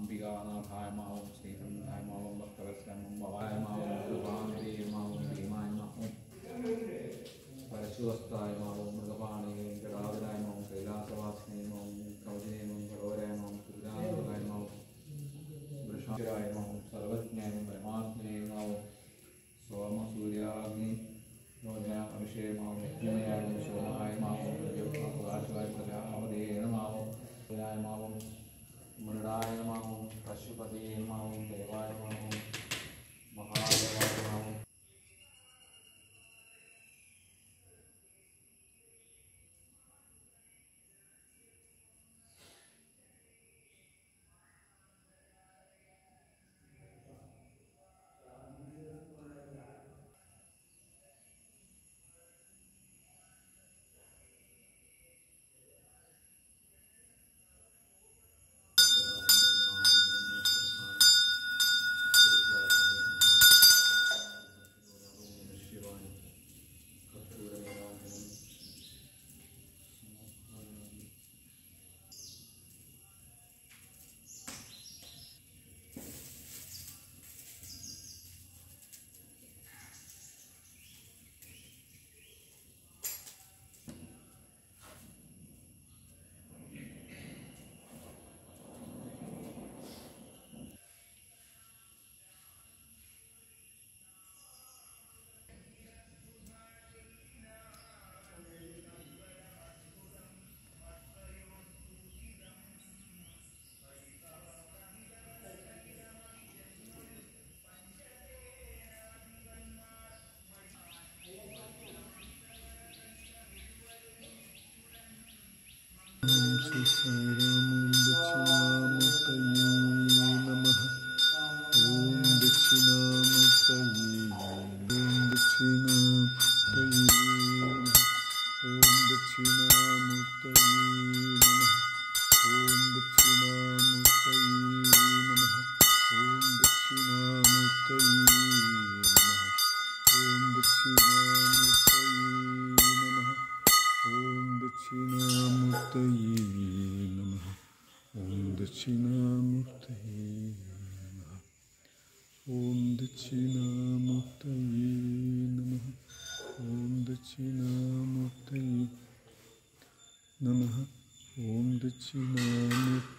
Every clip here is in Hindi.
अम्बिकानाथाय मा ॐ श्रीसन्धाय मा ॐ भक्तवत्सलमं भवाय मा ॐ कृपाणवे मा ॐ भीमाय मा ॐ परशुवस्ताय मा ॐ मृगपाणे वेङ्कटाविदाय मा ॐ कैलासवासिने मा ॐ कवचिने मा ॐ करोराय मा ॐ सुदानोगाय मा ॐ वृषाय मा ॐ सर्वज्ञाय परमात्मने मा ॐ सोमसूर्याग्नि योजना अभिषेय मा ॐ नित्यमयाय मा ॐ शोमाय मा ॐ ॐ दक्षिणामूर्तये नमः ॐ दक्षिणामूर्तये नमः ॐ दक्षिणामूर्तये दक्षिणामूर्तये नमः ॐ दक्षिणामूर्तये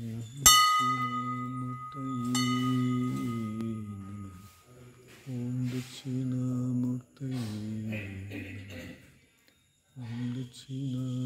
नमः ॐ दक्षिणामूर्तये ॐ दक्षिणामूर्तये